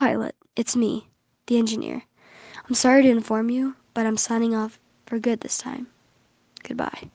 Pilot, it's me, the engineer. I'm sorry to inform you, but I'm signing off for good this time. Goodbye.